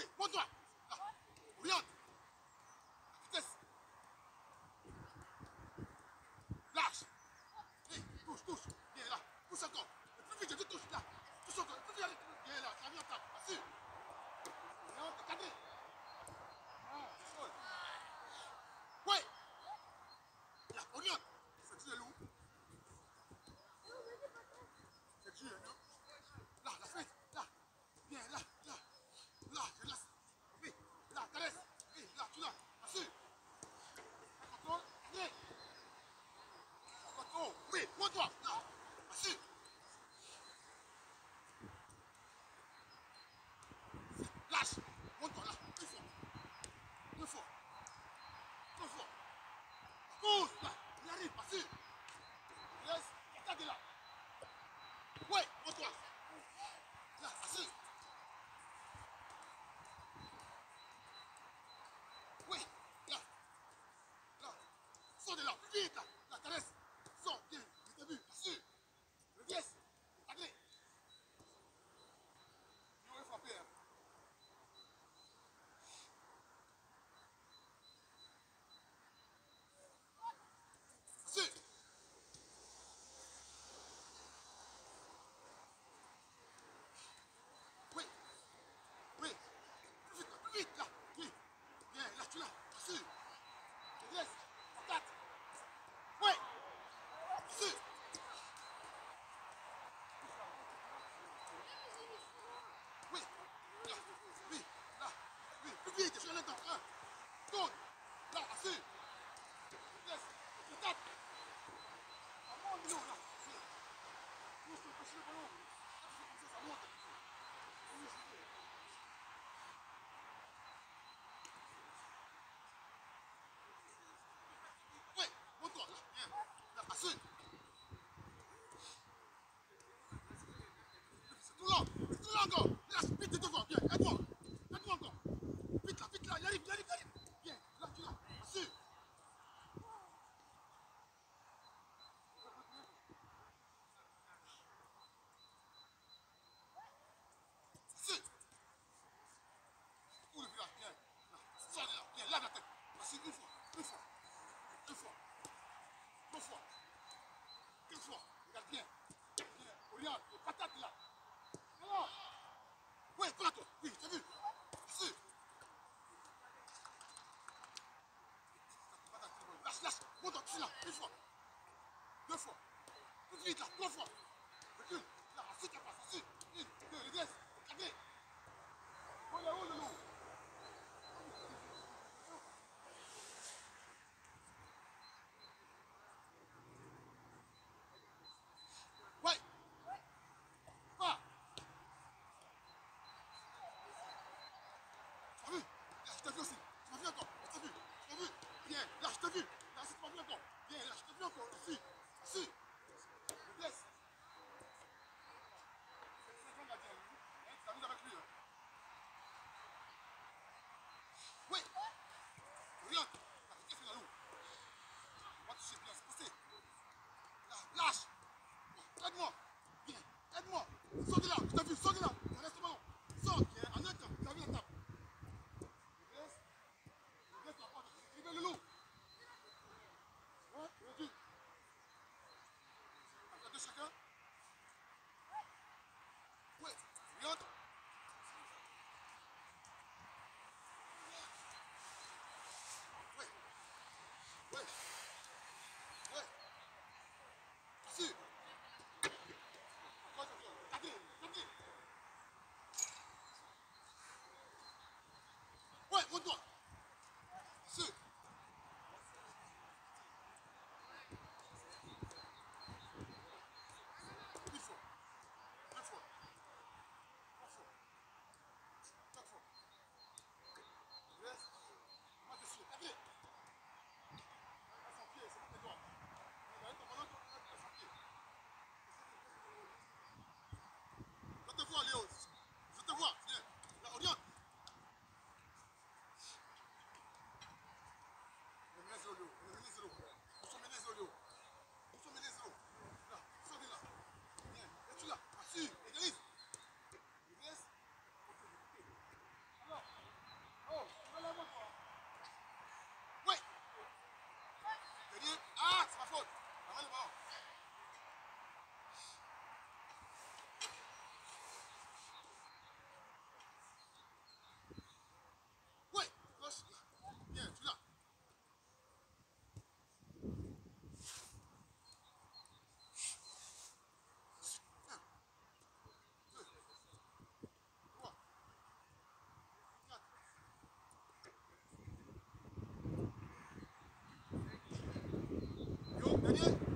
Wait, one time. Orion. This. Lâche. Hey, touche, touche. Viens là. Pousse encore. Le plus vite, je te touche là. Touche encore. Le plus vite, allez. Viens là. Ça vient en tape. Assis. Orion, t'es cadré. Go. Là, je t'ai Ready?